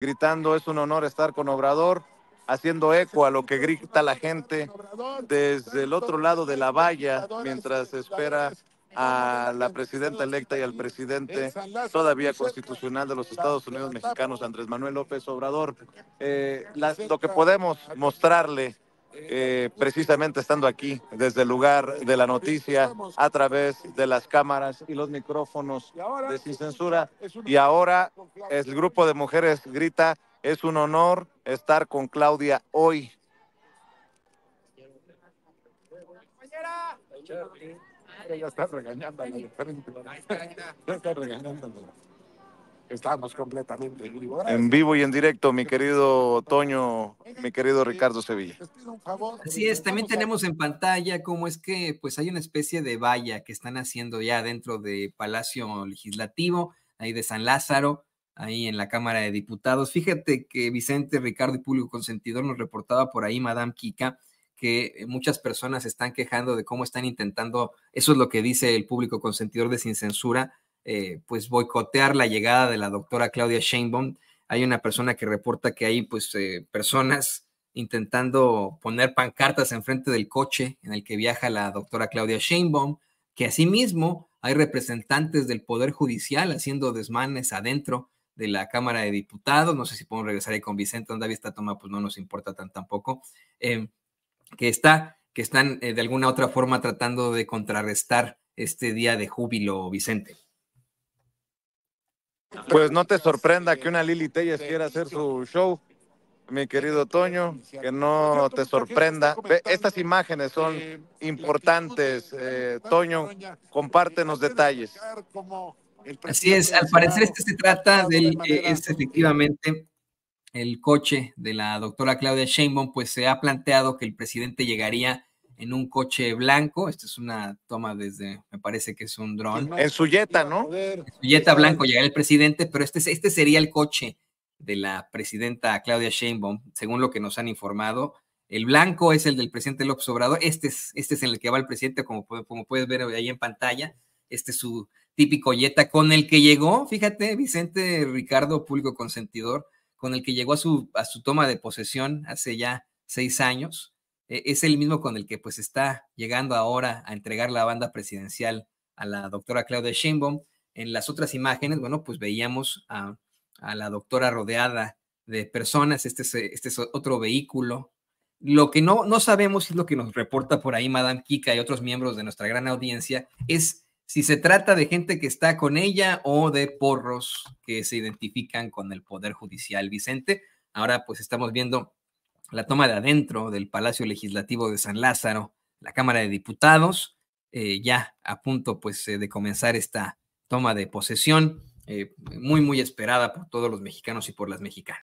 gritando, es un honor estar con Obrador, haciendo eco a lo que grita la gente desde el otro lado de la valla, mientras espera a la presidenta electa y al presidente todavía constitucional de los Estados Unidos mexicanos, Andrés Manuel López Obrador. Eh, las, lo que podemos mostrarle eh, precisamente estando aquí desde el lugar de la noticia a través de las cámaras y los micrófonos de Sin Censura. Y ahora el grupo de mujeres grita, es un honor estar con Claudia hoy. Ella está regañando está regañando. Estamos completamente en vivo. En vivo y en directo, mi querido Toño, mi querido Ricardo Sevilla. Así es, también tenemos en pantalla cómo es que pues hay una especie de valla que están haciendo ya dentro de Palacio Legislativo, ahí de San Lázaro, ahí en la Cámara de Diputados. Fíjate que Vicente Ricardo y Público Consentidor nos reportaba por ahí, Madame Kika, que muchas personas están quejando de cómo están intentando, eso es lo que dice el público consentidor de Sin Censura, eh, pues boicotear la llegada de la doctora Claudia Sheinbaum. Hay una persona que reporta que hay pues eh, personas intentando poner pancartas enfrente del coche en el que viaja la doctora Claudia Sheinbaum, que asimismo hay representantes del Poder Judicial haciendo desmanes adentro de la Cámara de Diputados. No sé si podemos regresar ahí con Vicente, donde había esta toma, pues no nos importa tan tampoco. Eh, que está, que están de alguna otra forma tratando de contrarrestar este día de júbilo, Vicente. Pues no te sorprenda que una Lili Telles quiera hacer su show, mi querido Toño, que no te sorprenda. Estas imágenes son importantes, eh, Toño, compártenos detalles. Así es, al parecer este se trata del, eh, es efectivamente el coche de la doctora Claudia Sheinbaum, pues se ha planteado que el presidente llegaría en un coche blanco. Esta es una toma desde, me parece que es un dron. En su Jetta, ¿no? En su Jetta blanco llega el presidente, pero este, este sería el coche de la presidenta Claudia Sheinbaum, según lo que nos han informado. El blanco es el del presidente López Obrador. Este es, este es en el que va el presidente, como, como puedes ver ahí en pantalla. Este es su típico Jetta con el que llegó, fíjate, Vicente Ricardo, público consentidor, con el que llegó a su, a su toma de posesión hace ya seis años. E, es el mismo con el que pues está llegando ahora a entregar la banda presidencial a la doctora Claudia Sheinbaum. En las otras imágenes, bueno, pues veíamos a, la doctora rodeada de personas, este es, este es otro vehículo. Lo que no, no sabemos, es lo que nos reporta por ahí Madame Kika y otros miembros de nuestra gran audiencia, es si se trata de gente que está con ella o de porros que se identifican con el Poder Judicial. Vicente, ahora pues estamos viendo la toma de adentro del Palacio Legislativo de San Lázaro, la Cámara de Diputados, eh, ya a punto pues eh, de comenzar esta toma de posesión, eh, muy, muy esperada por todos los mexicanos y por las mexicanas.